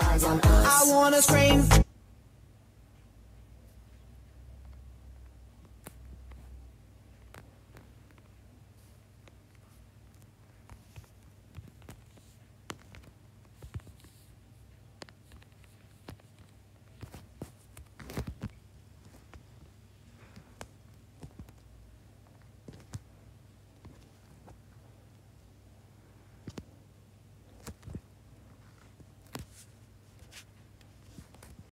I wanna scream.